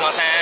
ません。